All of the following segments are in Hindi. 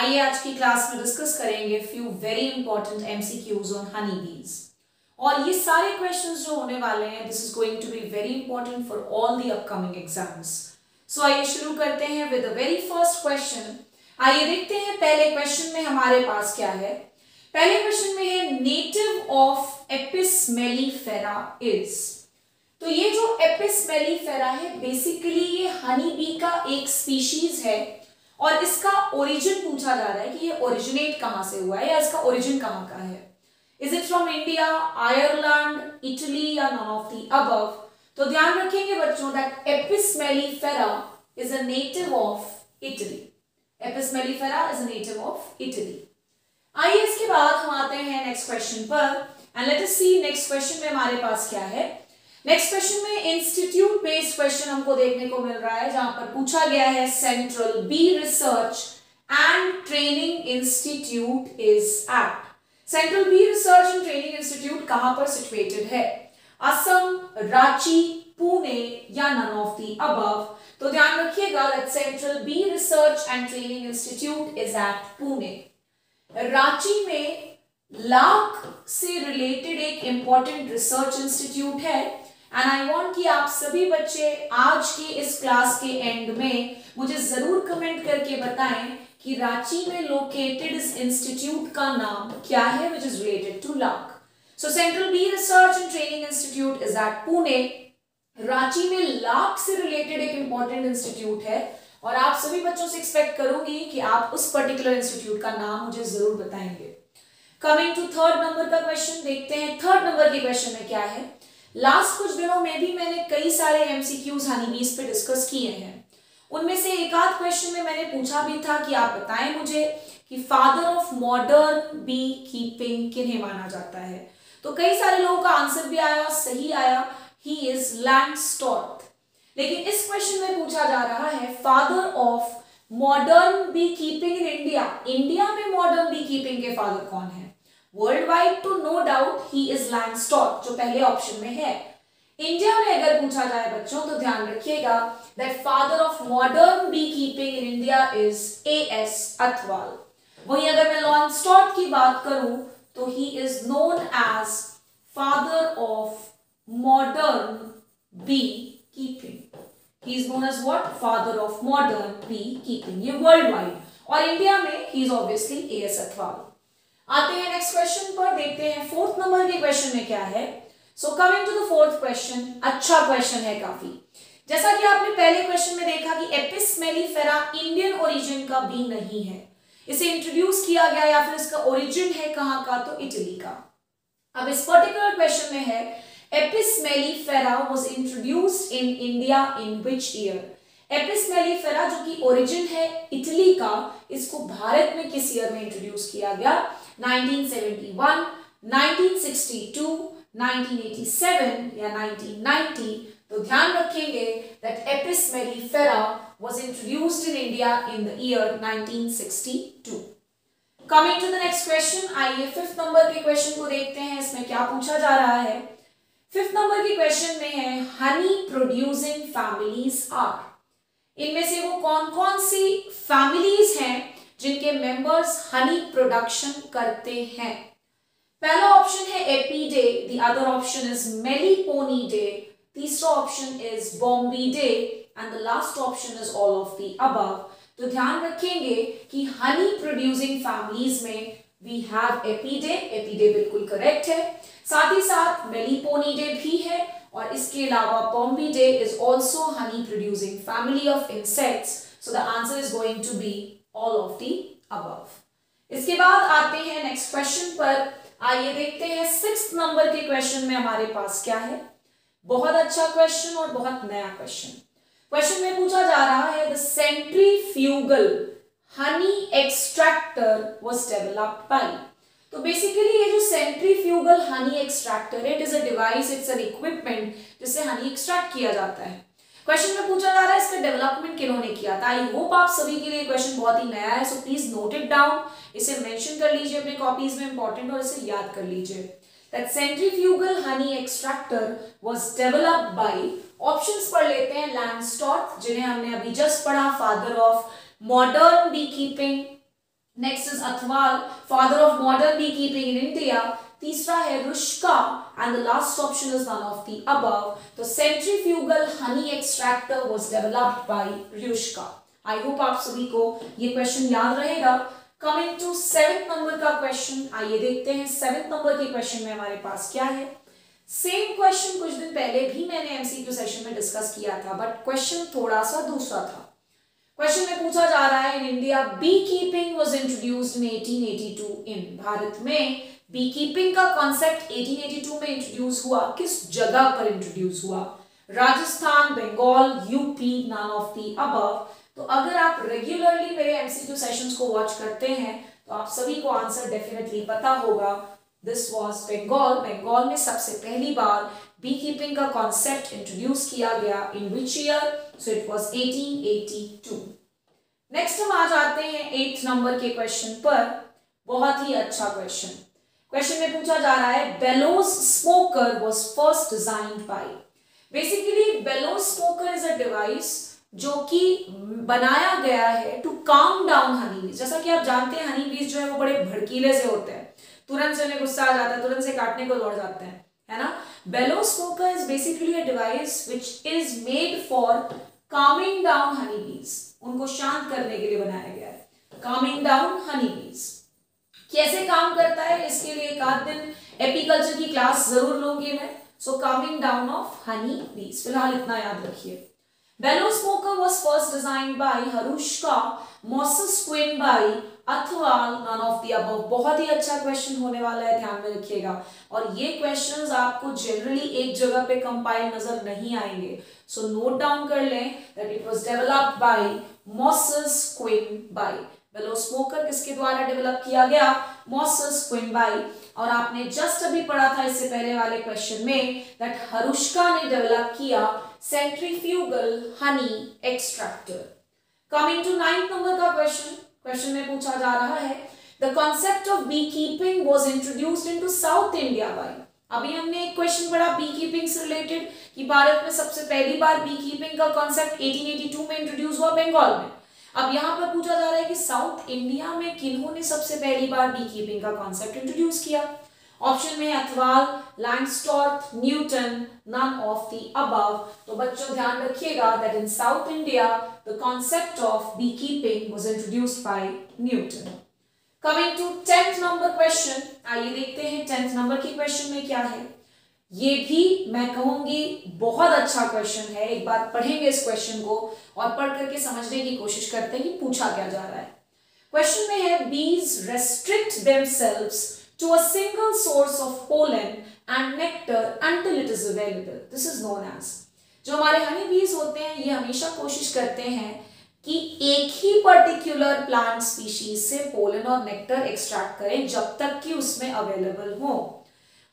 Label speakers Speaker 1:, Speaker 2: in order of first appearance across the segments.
Speaker 1: आइए आज की क्लास में डिस्कस करेंगे few very important MCQs on honey bees और ये सारे क्वेश्चंस जो होने वाले हैं this is going to be very important for all the upcoming exams so आइए शुरू करते हैं with the very first question आइए देखते हैं पहले क्वेश्चन में हमारे पास क्या है। पहले क्वेश्चन में है नेटिव ऑफ़ एपिसमेलीफेरा इज़ तो ये जो एपिसमेलीफेरा है बेसिकली ये हनी बी का एक स्पीशीज है। और इसका ओरिजिन पूछा जा रहा है कि ये ओरिजिनेट कहाँ से हुआ है या इसका ओरिजिन कहाँ का है? Is it from India Ireland Italy या नॉन ऑफ़ दी अबव तो ध्यान रखेंगे बच्चों that Apis mellifera is a native of Italy Apis mellifera is a native of Italy आइए इसके बाद हम आते हैं नेक्स्ट क्वेश्चन पर and let us see next question में हमारे पास क्या है? नेक्स्ट क्वेश्चन में इंस्टीट्यूट बेस्ड क्वेश्चन हमको देखने को मिल रहा है, जहाँ पर पूछा गया है central bee research and training institute is at central bee research and training institute कहाँ पर सिचुएटेड है? असम, रांची, पुणे या नन ऑफ़ दी अबव तो ध्यान रखिएगा that central bee research and training institute is at Pune. Ranchi में लाख से रिलेटेड एक इंपॉर्टेंट रिसर्च इंस्टीट्यूट है एंड आई वांट कि आप सभी बच्चे आज के इस क्लास के एंड में मुझे ज़रूर कमेंट करके बताएँ कि रांची में लोकेटेड इस इंस्टीट्यूट का नाम क्या है which is related to lac so central bee research and training institute is at Pune Ranchi में लाख से रिलेटेड एक इंपॉर्टेंट इंस्टीट्यूट है और आप सभी बच्चों से एक्सपेक्ट करूँगी कि आप उस पर्टिकुलर इंस्टीट्यूट का नाम मुझे ज़रूर बताएँगे। कमिंग टू थर्ड नंबर का क्वेश्चन देखते हैं थर्ड नंबर के क्वेश्चन में क्या है। लास्ट कुछ दिनों में भी मैंने कई सारे एमसीक्यूज हनीबीज पे डिस्कस किए हैं। उनमें से एक आध क्वेश्चन में मैंने पूछा भी था कि आप बताएँ मुझे कि father of modern B keeping किन्हें माना जाता है। तो कई सारे लोगों का आंसर भी आया, सही आया। ही इज़ लैंड लेकिन इस क्वेश्चन में पूछा जा रहा है father of modern beekeeping in India India में मॉडर्न बी कीपिंग के फादर कौन है? Worldwide to no doubt he is land जो पहले ऑप्शन में है। इंडिया में अगर पूछा जाए बच्चों तो ध्यान रखिएगा that father of modern beekeeping in India is A S Athwal वहीं अगर मैं लॉन्ग की बात करूँ तो he is known as father of modern beekeeping he is known as what father of modern beekeeping ये वर्ल्ड वाइड और इंडिया में he is obviously A S Athwal आते हैं नेक्स्ट क्वेश्चन पर, देखते हैं फोर्थ नंबर के क्वेश्चन में क्या है। So coming to the fourth question अच्छा क्वेश्चन है काफ़ी। जैसा कि आपने पहले क्वेश्चन में देखा कि एपिसमेलीफेरा इंडियन ओरिजिन का भी नहीं है। इसे इंट्रोड्यूस किया गया या फिर इसका ओरिजिन है कहाँ का तो इटली का। अब इस पर्टिकुलर क्वेश्चन में है Apis mellifera was introduced in India in which year Apis mellifera जो कि ओरिजिन है इटली का, इसको भारत में किस ईयर में इंट्रोड्यूस किया गया? 1971, 1962, 1987 या 1990 तो ध्यान रखेंगे that Apis mellifera was introduced in India in the year 1962. Coming to the next question, आइए फिफ्थ नंबर के क्वेश्चन को देखते हैं इसमें क्या पूछा जा रहा है फिफ्थ नंबर के क्वेश्चन में है हनी प्रोड्यूसिंग फैमिलीज़ आर इनमें से वो कौन कौन सी फैमिलीज़ हैं जिनके मेंबर्स हनी प्रोडक्शन करते हैं। पहला ऑप्शन है Apidae the other option is Meliponidae तीसरा option is Bombidae and the last option is all of the above तो ध्यान रखेंगे कि हनी प्रोड्यूसिंग फैमिलीज़ में वी हैव एपीडे एपीडे बिल्कुल करेक्ट है। साथ ही साथ मेलीपोनीडे भी है, और इसके अलावा Bombidae is also honey producing family of insects so the answer is going to be all of the above इसके बाद आते हैं नेक्स्ट क्वेश्चन पर। आइए देखते हैं सिक्स नंबर के क्वेश्चन में हमारे पास क्या है। बहुत अच्छा क्वेश्चन और बहुत नया क्वेश्चन क्वेश्चन में पूछा जा रहा है the centrifugal honey extractor was developed by तो बेसिकली ये जो सेंट्रीफ्यूगल हनी एक्सट्रैक्टर है it is a device it's an equipment जिससे हनी एक्सट्रैक्ट किया जाता है। क्वेश्चन में पूछा जा रहा है, इसका डेवलपमेंट किन्होंने किया था? आई होप आप सभी के लिए क्वेश्चन बहुत ही नया है so please note it down इसे मेंशन कर लीजिए अपने कॉपीज में इंपॉर्टेंट और इसे याद कर लीजिए. That centrifugal honey extractor was developed by options पढ़ लेते हैं लैंडस्टॉट जिन्हें हमने अभी जस्ट पढ़ा father of modern beekeeping next is Athwal father of modern beekeeping in India तीसरा है Hruschka and the last option is none of the above तो centrifugal honey extractor was developed by Hruschka I hope आप सभी को ये क्वेश्चन याद रहेगा. कमिंग टू सेवेंथ नंबर का क्वेश्चन आइए देखते हैं सेवेंथ नंबर के क्वेश्चन में हमारे पास क्या है? सेम क्वेश्चन कुछ दिन पहले भी मैंने एमसीक्यू सेशन में डिस्कस किया था बट क्वेश्चन थोड़ा सा दूसरा था. क्वेश्चन में पूछा जा रहा है in India beekeeping was introduced in 1882 in Bharat में. बी कीपिंग का कॉन्सेप्ट 1882 में इंट्रोड्यूस हुआ, किस जगह पर इंट्रोड्यूस हुआ? Rajasthan, Bengal UP none of the above तो अगर आप रेगुलरली मेरे एमसीक्यू सेशंस को वॉच करते हैं तो आप सभी को आंसर डेफिनेटली पता होगा। दिस वॉज़ बंगाल बंगाल में सबसे पहली बार बी कीपिंग का कॉन्सेप्ट इंट्रोड्यूस किया गया in which year so it was 1882 next हम आ जाते हैं एट्थ नंबर के क्वेश्चन पर। बहुत ही अच्छा क्वेश्चन क्वेश्चन में पूछा जा रहा है bellows smoker was first designed by basically bellows smoker is a device जो कि बनाया गया है टू काम डाउन हनी बीज जैसा कि आप जानते हैं हनी बीज जो है वो बड़े भड़कीले से होते हैं। तुरंत से उन्हें गुस्सा आ जाता है, तुरंत से काटने को दौड़ जाते हैं, है ना? Bellow smoker is basically a device which is made for calming down honey bees उनको शांत करने के लिए बनाया गया है। कामिंग डाउन हनी बीज कैसे काम करता है इसके लिए एक आध दिन एपीकल्चर की क्लास ज़रूर लूँगी मैं। So calming down of honey bees फ़िलहाल इतना याद रखिए। Bellow smoker was first designed by Harushka, Moses Quinn by Athwal none of the above बहुत ही अच्छा क्वेश्चन होने वाला है ध्यान में रखिएगा। और ये क्वेश्चंस आपको जनरली एक जगह पे कंपाइल नज़र नहीं आएँगे। सो नोट डाउन कर लें that it was developed by Moses Quinn by bellow smoker किसके द्वारा डेवलप किया गया? मॉसेस क्विन बाय और आपने जस्ट अभी पढ़ा था इससे पहले वाले क्वेश्चन में दैट हरुष्का ने डेवलप किया centrifugal honey extractor coming to ninth number का क्वेश्चन क्वेश्चन में पूछा जा रहा है the concept of beekeeping was introduced into South India by अभी हमने एक क्वेश्चन पढ़ा बी कीपिंग से रिलेटेड कि भारत में सबसे पहली बार बी कीपिंग का कॉन्सेप्ट 1882 में इंट्रोड्यूस हुआ बंगाल में। अब यहाँ पर पूछा जा रहा है कि साउथ इंडिया में किन्होंने सबसे पहली बार बी कीपिंग का कॉन्सेप्ट इंट्रोड्यूस किया? ऑप्शन में Athwal Langstroth Newton none of the above तो बच्चों, ध्यान रखिएगा that in South India the concept of beekeeping was introduced by Newton coming to tenth number question आइए देखते हैं टेंथ नंबर के क्वेश्चन में क्या है? ये भी मैं कहूँगी बहुत अच्छा क्वेश्चन है एक बार पढ़ेंगे इस क्वेश्चन को और पढ़ करके समझने की कोशिश करते हैं कि पूछा क्या जा रहा है क्वेश्चन में है bees restrict themselves to a single source of pollen and nectar until it is available. This is known as. जो हमारे हनी बीज होते हैं, ये हमेशा कोशिश करते हैं कि एक ही पर्टिकुलर प्लांट स्पीशीज से पोलन और नेक्टर एक्सट्रैक्ट करें जब तक कि उसमें अवेलेबल हो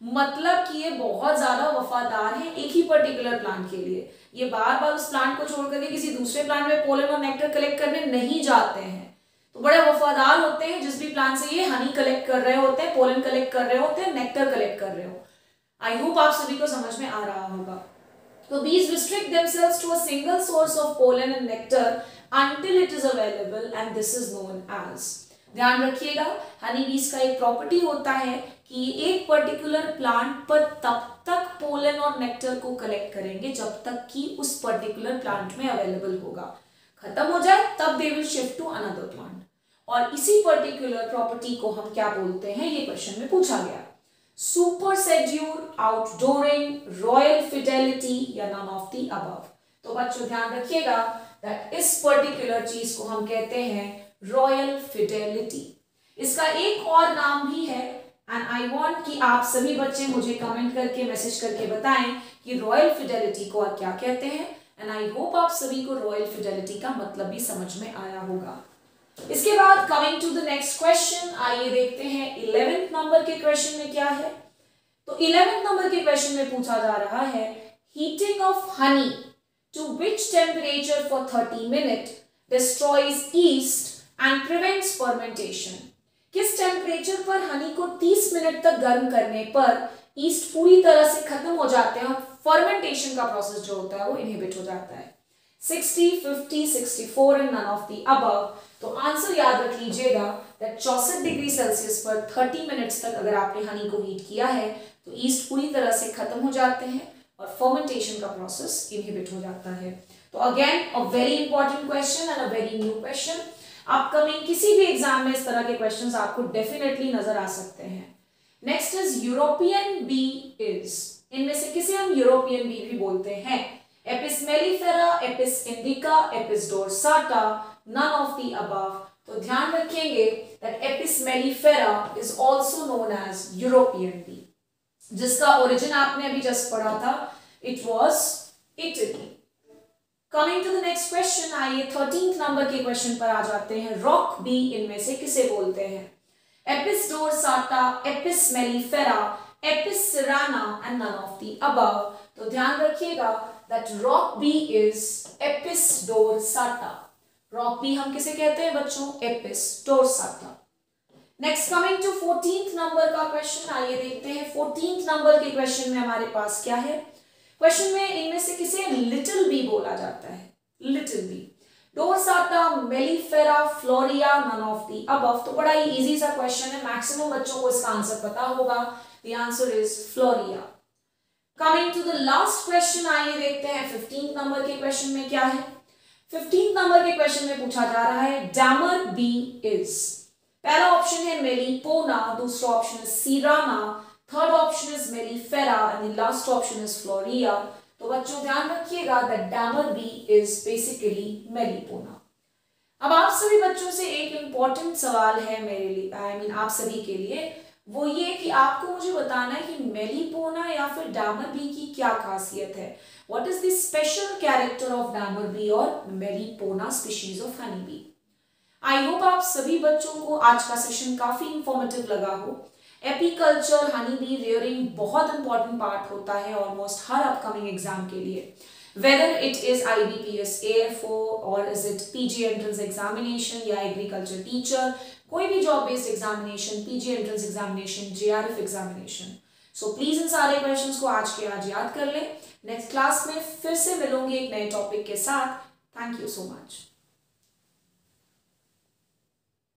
Speaker 1: मतलब कि ये बहुत ज़्यादा वफादार है एक ही पर्टिकुलर प्लांट के लिए। ये बार बार उस प्लांट को छोड़ करके किसी दूसरे प्लांट में पोलन और नेक्टर कलेक्ट करने नहीं जाते हैं। तो बड़े वफादार होते हैं, जिस भी प्लांट से ये हनी कलेक्ट कर रहे होते हैं पोलन कलेक्ट कर रहे होते हैं नेक्टर कलेक्ट कर रहे हो। आई होप आप सभी को समझ में आ रहा होगा। तो बीज restrict themselves to a single source of pollen and nectar until it is available and this is ध्यान रखिएगा हनी बीज का एक प्रॉपर्टी होता है कि एक पर्टिकुलर प्लांट पर तब तक पोलन और नेक्टर को कलेक्ट करेंगे जब तक कि उस पर्टिकुलर प्लांट में अवेलेबल होगा। खत्म हो जाए, तब they will shift to another plant और इसी पर्टिकुलर प्रॉपर्टी को हम क्या बोलते हैं, ये क्वेश्चन में पूछा गया। सुपर सेड्यूर आउटडोरिंग रॉयल फिडेलिटी या नन ऑफ़ दी अबव तो बच्चों, ध्यान रखिएगा दैट इस पर्टिकुलर चीज़ को हम कहते हैं रॉयल फिडेलिटी इसका एक और नाम भी है एंड आई वॉन्ट कि आप सभी बच्चे मुझे कमेंट करके मैसेज करके बताएँ कि रॉयल फिडेलिटी को आप क्या कहते हैं? एंड आई होप आप सभी को रॉयल फिडेलिटी का मतलब भी समझ में आया होगा। इसके बाद coming to the next question आइए देखते हैं इलेवेंथ नंबर के क्वेश्चन में क्या है? तो इलेवेंथ नंबर के क्वेश्चन में पूछा जा रहा है heating of honey to which temperature for thirty minute destroys yeast and prevents fermentation किस टेम्परेचर पर हनी को 30 मिनट तक गर्म करने पर ईस्ट पूरी तरह से खत्म हो जाते हैं और फर्मेंटेशन का प्रोसेस जो होता है वो इनहिबिट हो जाता है। 60, 50, 64 and none of the above तो आंसर याद रख लीजिएगा दैट चौसठ डिग्री सेल्सियस पर 30 मिनट्स तक अगर आपने हनी को हीट किया है तो ईस्ट पूरी तरह से खत्म हो जाते हैं और फर्मेंटेशन का प्रोसेस इनहिबिट हो जाता है। तो again a very important question and a very new question upcoming किसी भी एग्ज़ाम में इस तरह के क्वेश्चंस आपको डेफिनेटली नज़र आ सकते हैं। Next is European bee is इनमें से किसे हम यूरोपियन बी भी बोलते हैं? Apis mellifera Apis indica Apis dorsata none of the above तो ध्यान रखेंगे that Apis mellifera is also known as European bee जिसका ओरिजिन आपने अभी जस्ट पढ़ा था it was Italy coming to the next question आइए थर्टींथ नंबर के क्वेश्चन पर आ जाते हैं। रॉक बी इनमें से किसे बोलते हैं? Apis dorsata Apis mellifera Apis cerana and none of the above तो ध्यान रखिएगा that rock bee is Apis dorsata rock bee हम किसे कहते हैं बच्चों? Apis dorsata next coming to fourteenth number का क्वेश्चन आइए देखते हैं। फोर्टींथ नंबर के क्वेश्चन में हमारे पास क्या है? क्वेश्चन में इनमें से किसे लिटिल बी बोला जाता है? Little bee dorsata mellifera florea none of the अब तो बड़ा ही इजी सा क्वेश्चन है। मैक्सिमम बच्चों को इसका आंसर पता होगा। The answer is florea coming to the last question आइए देखते हैं। फिफ्टीन नंबर के क्वेश्चन में क्या है? फिफ्टीन नंबर के क्वेश्चन में पूछा जा रहा है डैमर बी इज़ पहला ऑप्शन है मेलीपोना, दूसरा ऑप्शन है cerana third option is mellifera and the last option is florea तो बच्चों ध्यान रखिएगा that dammar bee is basically Melipona अब आप सभी बच्चों से एक इंपॉर्टेंट सवाल है मेरे लिए आई I मीन mean, आप सभी के लिए। वो ये कि आपको मुझे बताना है कि मेलीपोना या फिर डामर बी की क्या खासियत है। What is the special character of dammar bee और Melipona species of honey bee I hope आप सभी बच्चों को आज का सेशन काफ़ी इंफॉर्मेटिव लगा हो। एपीकल्चर हनी बी रेयरिंग बहुत इंपॉर्टेंट पार्ट होता है ऑलमोस्ट हर अपकमिंग एग्ज़ाम के लिए। Whether it is I B P S A F O और is it P G entrance examination या एग्रीकल्चर टीचर कोई भी job based examination PG entrance examination J R F examination so please इन सारे क्वेश्चंस को आज के आज याद कर ले। नेक्स्ट क्लास में फिर से मिलूँगी एक नए टॉपिक के साथ। Thank you so much